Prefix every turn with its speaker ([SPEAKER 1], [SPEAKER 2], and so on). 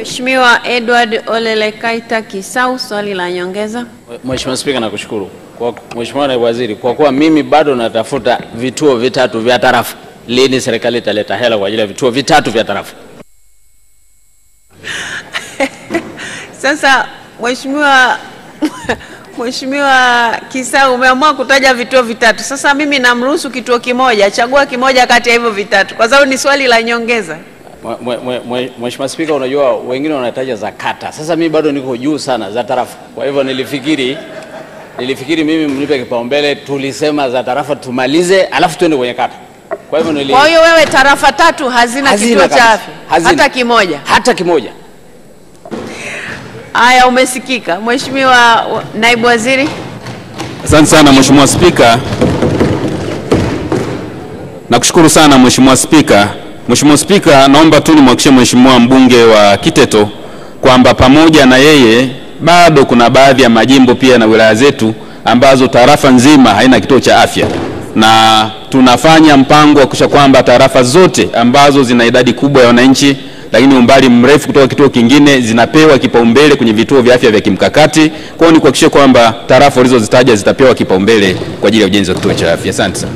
[SPEAKER 1] Mheshimiwa Edward Olelekaita Kisau, swali la nyongeza.
[SPEAKER 2] Mheshimiwa Spika, nakushukuru. Kwa Mheshimiwa Naibu Waziri, kwa kuwa mimi bado natafuta vituo vitatu vya tarafa, lini serikali italeta hela kwa ajili ya vituo vitatu vya tarafa?
[SPEAKER 1] Sasa Mheshimiwa Mheshimiwa Kisau, umeamua kutaja vituo vitatu. Sasa mimi namruhusu kituo kimoja, chagua kimoja kati ya hivyo vitatu, kwa sababu ni swali la nyongeza.
[SPEAKER 2] Mheshimiwa Spika, unajua wengine wanataja za kata, sasa mimi bado niko juu sana za tarafa. Kwa hivyo nilifikiri nilifikiri mimi mnipe kipaumbele, tulisema za tarafa tumalize, alafu tuende kwenye kata. Kwa hivyo nili
[SPEAKER 1] Kwa hiyo wewe tarafa tatu hazina,
[SPEAKER 2] Hazina
[SPEAKER 1] kituo cha afya hata kimoja.
[SPEAKER 2] hata kimoja.
[SPEAKER 1] Haya, umesikika. Mheshimiwa Naibu Waziri.
[SPEAKER 3] Asante sana Mheshimiwa Spika. Nakushukuru sana Mheshimiwa Spika. Mheshimiwa Spika, naomba tu nimhakikishie Mheshimiwa mbunge wa Kiteto kwamba pamoja na yeye bado kuna baadhi ya majimbo pia na wilaya zetu ambazo tarafa nzima haina kituo cha afya, na tunafanya mpango wa kuhakikisha kwamba tarafa zote ambazo zina idadi kubwa ya wananchi lakini umbali mrefu kutoka kituo kingine zinapewa kipaumbele kwenye vituo vya afya vya kimkakati. Kwa hiyo ni kuhakikisha kwamba tarafa ulizozitaja zitapewa kipaumbele kwa ajili ya ujenzi wa kituo cha afya. Asante sana.